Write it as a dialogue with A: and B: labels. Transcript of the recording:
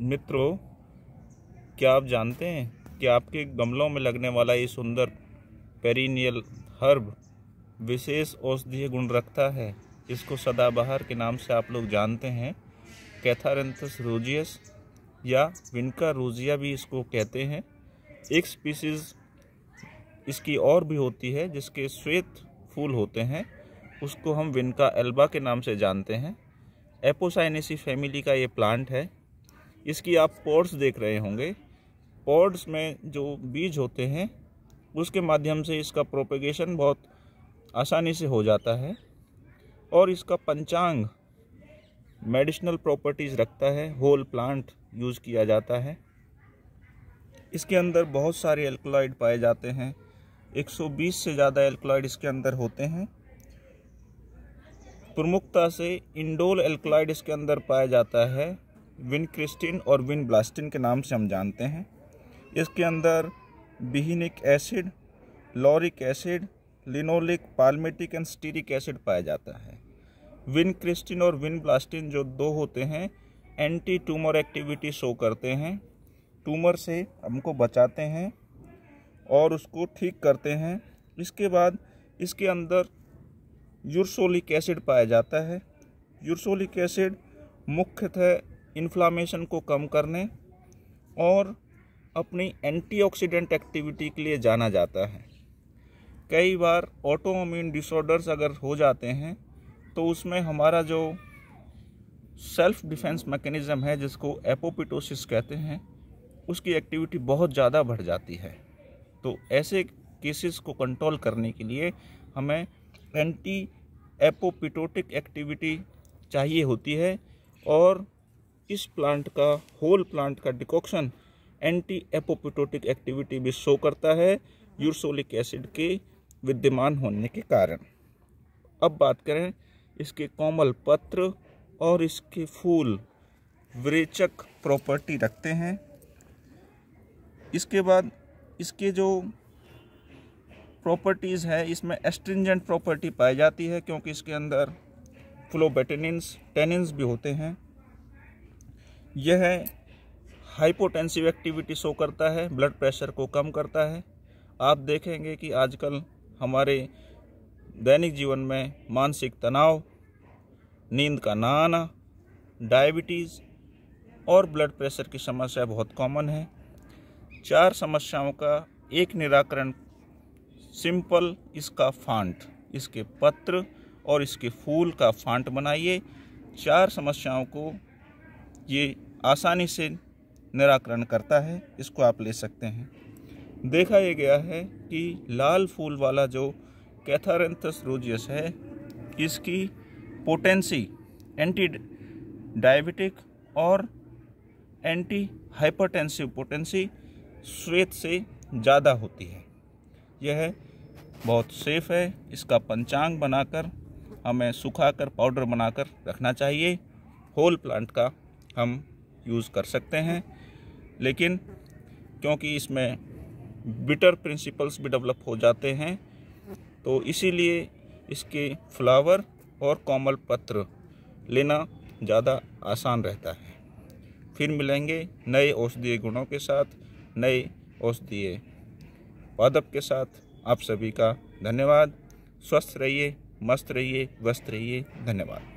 A: मित्रों, क्या आप जानते हैं कि आपके गमलों में लगने वाला ये सुंदर पेरिनियल हर्ब विशेष औषधीय गुण रखता है? इसको सदाबहार के नाम से आप लोग जानते हैं। कैथारेंथस रोजियस या विनका रोजिया भी इसको कहते हैं। एक स्पीसीज इसकी और भी होती है, जिसके श्वेत फूल होते हैं। उसको हम विनका एल्बा के नाम से जानते हैं। एपोसाइनेसी फैमिली का ये प्लांट है। इसकी आप पॉड्स देख रहे होंगे। पॉड्स में जो बीज होते हैं, उसके माध्यम से इसका प्रोपेगेशन बहुत आसानी से हो जाता है और इसका पंचांग मेडिसिनल प्रॉपर्टीज़ रखता है होल प्लांट यूज़ किया जाता है। इसके अंदर बहुत सारे एल्कोलाइड पाए जाते हैं। 120 से ज़्यादा एल्कोलाइड इसके अंदर होते हैं। प्रमुखता से इंडोल एल्कोलाइड इसके अंदर पाया जाता है। विन क्रिस्टिन और विन ब्लास्टिन के नाम से हम जानते हैं। इसके अंदर behenic acid lauric acid linoleic palmitic and stearic acid पाया जाता है। विन क्रिस्टिन और विन ब्लास्टिन जो दो होते हैं एंटी ट्यूमर एक्टिविटी शो करते हैं। ट्यूमर से हमको बचाते हैं और उसको ठीक करते हैं। इसके बाद इसके अंदर यूरसोलिक एसिड पाया जाता है। यूरसोलिक एसिड मुख्यतः इन्फ्लामेशन को कम करने और अपनी एंटीऑक्सीडेंट एक्टिविटी के लिए जाना जाता है। कई बार ऑटोमिन डिसऑर्डर्स अगर हो जाते हैं तो उसमें हमारा जो सेल्फ डिफेंस मैकेनिज़्म है, जिसको एपोपिटोसिस कहते हैं, उसकी एक्टिविटी बहुत ज़्यादा बढ़ जाती है। तो ऐसे केसेस को कंट्रोल करने के लिए हमें एंटी एपोपिटोटिक एक्टिविटी चाहिए होती है और इस प्लांट का होल प्लांट का डिकॉक्शन एंटी एपोपिटोटिक एक्टिविटी भी शो करता है यूरसोलिक एसिड के विद्यमान होने के कारण। अब बात करें इसके कोमल पत्र और इसके फूल, विरेचक प्रॉपर्टी रखते हैं। इसके बाद इसके जो प्रॉपर्टीज़ है, इसमें एस्ट्रिंजेंट प्रॉपर्टी पाई जाती है क्योंकि इसके अंदर फ्लोबेटेनिन्स टेनिन्स भी होते हैं। यह हाइपोटेंसिव एक्टिविटी शो करता है ब्लड प्रेशर को कम करता है। आप देखेंगे कि आजकल हमारे दैनिक जीवन में मानसिक तनाव, नींद का ना आना डायबिटीज़ और ब्लड प्रेशर की समस्या बहुत कॉमन है। चार समस्याओं का एक निराकरण सिंपल इसका फांट इसके पत्र और इसके फूल का फांट बनाइए। चार समस्याओं को ये आसानी से निराकरण करता है, इसको आप ले सकते हैं। देखा यह गया है कि लाल फूल वाला जो कैथारेंथस रोजियस है, इसकी पोटेंसी एंटी डायबिटिक और एंटी हाइपरटेंसिव पोटेंसी श्वेत से ज़्यादा होती है। यह बहुत सेफ़ है, इसका पंचांग बनाकर हमें सुखाकर, पाउडर बनाकर रखना चाहिए। होल प्लांट का हम यूज़ कर सकते हैं। लेकिन क्योंकि इसमें बिटर प्रिंसिपल्स भी डेवलप हो जाते हैं तो इसीलिए इसके फ्लावर और कोमल पत्र लेना ज़्यादा आसान रहता है। फिर मिलेंगे नए औषधीय गुणों के साथ, नए औषधीय पादप के साथ। आप सभी का धन्यवाद। स्वस्थ रहिए, मस्त रहिए, व्यस्त रहिए। धन्यवाद।